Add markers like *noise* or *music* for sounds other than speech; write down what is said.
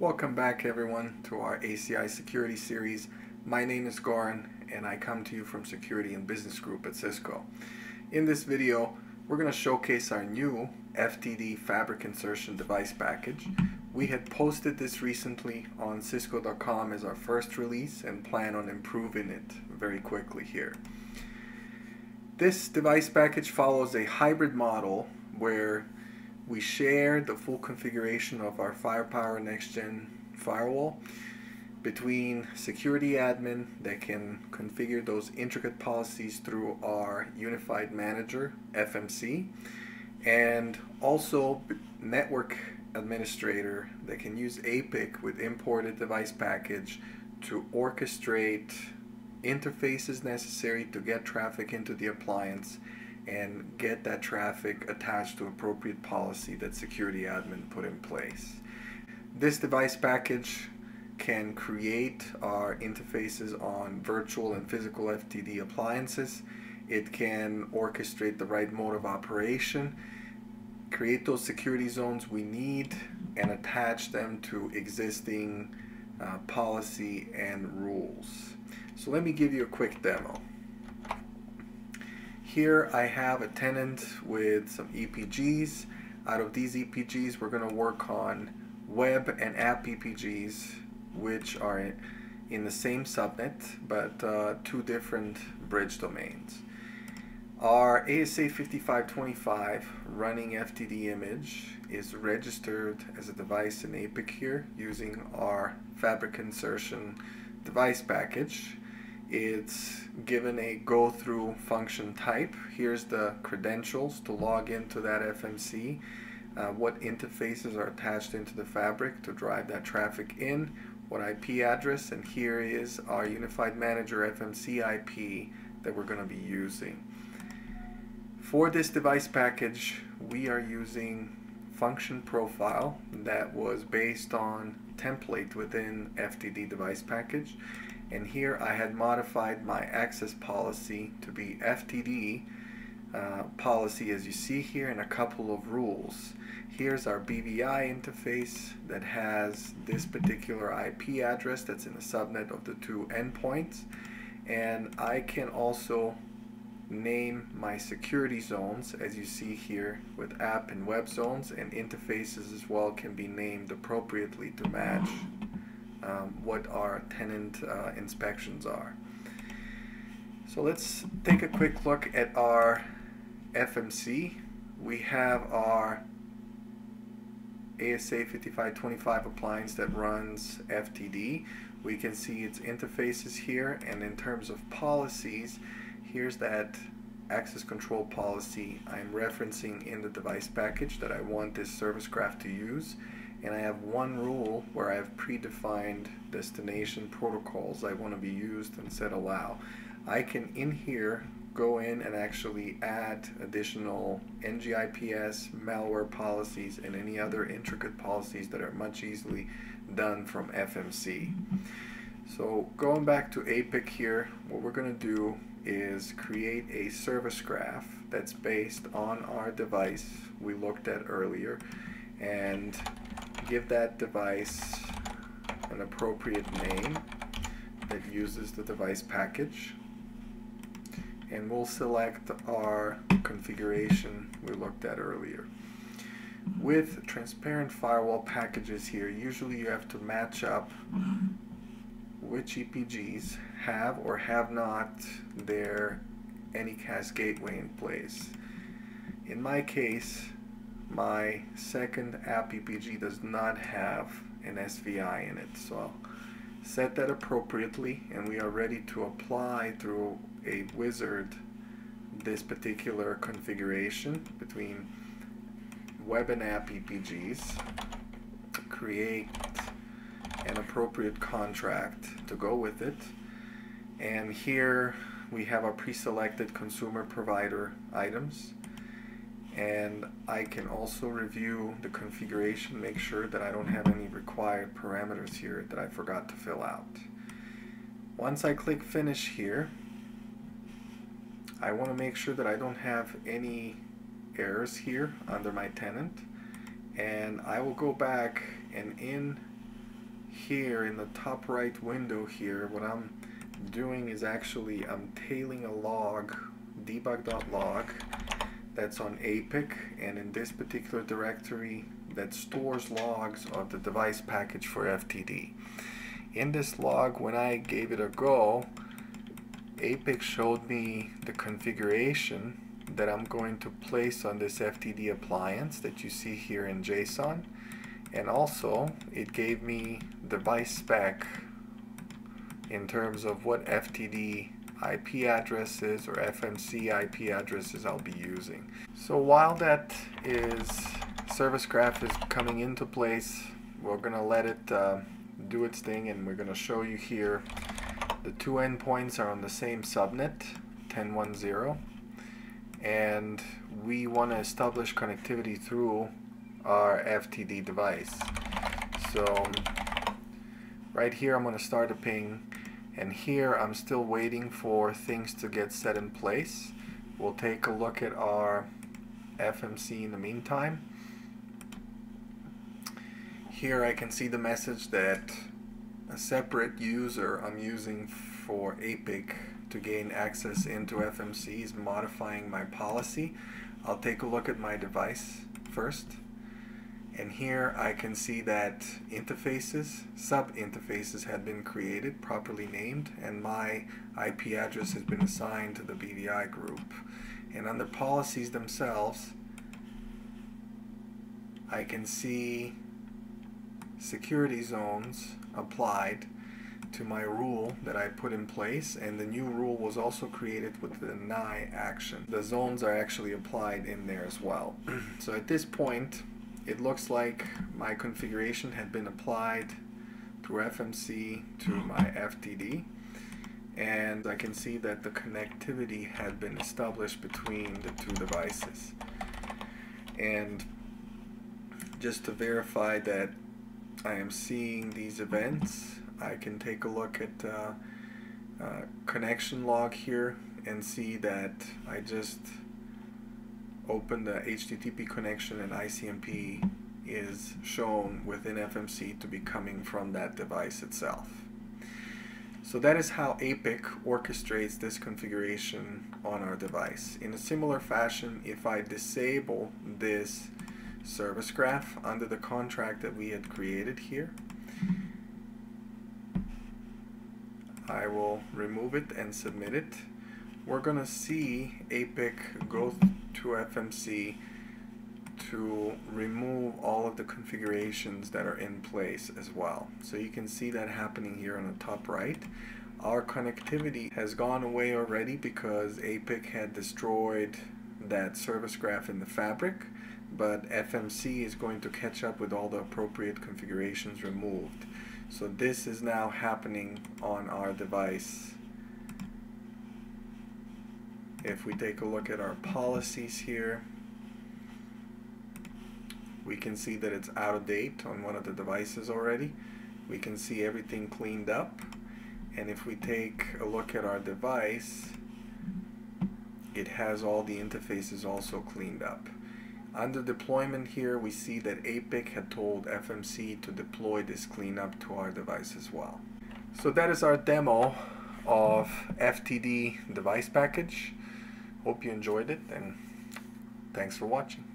Welcome back everyone to our ACI Security Series. My name is Goran and I come to you from Security and Business Group at Cisco. In this video we're going to showcase our new FTD Fabric Insertion Device Package. We had posted this recently on cisco.com as our first release and plan on improving it very quickly here. This device package follows a hybrid model where we share the full configuration of our Firepower Next Gen firewall between security admin that can configure those intricate policies through our unified manager FMC and also network administrator that can use APIC with imported device package to orchestrate interfaces necessary to get traffic into the appliance and get that traffic attached to appropriate policy that security admin put in place. This device package can create our interfaces on virtual and physical FTD appliances. It can orchestrate the right mode of operation, create those security zones we need, and attach them to existing uh, policy and rules. So let me give you a quick demo. Here I have a tenant with some EPGs. Out of these EPGs, we're going to work on web and app EPGs, which are in the same subnet, but uh, two different bridge domains. Our ASA 5525 running FTD image is registered as a device in APIC here using our fabric insertion device package it's given a go through function type. Here's the credentials to log into that FMC. Uh, what interfaces are attached into the fabric to drive that traffic in, what IP address, and here is our Unified Manager FMC IP that we're going to be using. For this device package, we are using function profile that was based on template within FTD device package and here I had modified my access policy to be FTD uh, policy as you see here and a couple of rules. Here's our BVI interface that has this particular IP address that's in the subnet of the two endpoints and I can also name my security zones as you see here with app and web zones and interfaces as well can be named appropriately to match um, what our tenant uh, inspections are. So let's take a quick look at our FMC. We have our ASA 5525 appliance that runs FTD. We can see its interfaces here and in terms of policies, here's that access control policy I'm referencing in the device package that I want this service graph to use and I have one rule where I have predefined destination protocols I want to be used and set allow. I can in here go in and actually add additional NGIPS, malware policies, and any other intricate policies that are much easily done from FMC. So going back to APIC here, what we're going to do is create a service graph that's based on our device we looked at earlier and give that device an appropriate name that uses the device package and we'll select our configuration we looked at earlier. With transparent firewall packages here, usually you have to match up which EPGs have or have not their Anycast gateway in place. In my case, my second app EPG does not have an SVI in it. So I'll set that appropriately and we are ready to apply through a wizard this particular configuration between web and app EPGs, create an appropriate contract to go with it, and here we have our pre-selected consumer provider items and I can also review the configuration, make sure that I don't have any required parameters here that I forgot to fill out. Once I click finish here, I want to make sure that I don't have any errors here under my tenant and I will go back and in here in the top right window here, what I'm doing is actually I'm tailing a log, debug.log, that's on APIC, and in this particular directory that stores logs of the device package for FTD. In this log, when I gave it a go, APIC showed me the configuration that I'm going to place on this FTD appliance that you see here in JSON and also it gave me device spec in terms of what FTD IP addresses or FMC IP addresses I'll be using. So while that is service graph is coming into place, we're gonna let it uh, do its thing and we're gonna show you here the two endpoints are on the same subnet 1010 and we want to establish connectivity through our FTD device. So right here I'm going to start a ping and here I'm still waiting for things to get set in place. We'll take a look at our FMC in the meantime. Here I can see the message that a separate user I'm using for APIC to gain access into FMC is modifying my policy. I'll take a look at my device first and here I can see that interfaces, sub-interfaces had been created, properly named, and my IP address has been assigned to the BVI group. And under policies themselves, I can see security zones applied to my rule that I put in place and the new rule was also created with the deny action. The zones are actually applied in there as well. *clears throat* so at this point it looks like my configuration had been applied through FMC to my FTD and I can see that the connectivity had been established between the two devices. And just to verify that I am seeing these events I can take a look at uh, uh, connection log here and see that I just open the HTTP connection and ICMP is shown within FMC to be coming from that device itself. So that is how APIC orchestrates this configuration on our device. In a similar fashion, if I disable this service graph under the contract that we had created here, I will remove it and submit it. We're going to see APIC go to FMC to remove all of the configurations that are in place as well. So you can see that happening here on the top right. Our connectivity has gone away already because APIC had destroyed that service graph in the fabric, but FMC is going to catch up with all the appropriate configurations removed. So this is now happening on our device if we take a look at our policies here, we can see that it's out of date on one of the devices already. We can see everything cleaned up. And if we take a look at our device, it has all the interfaces also cleaned up. Under deployment here, we see that APIC had told FMC to deploy this cleanup to our device as well. So that is our demo of FTD device package. Hope you enjoyed it and thanks for watching.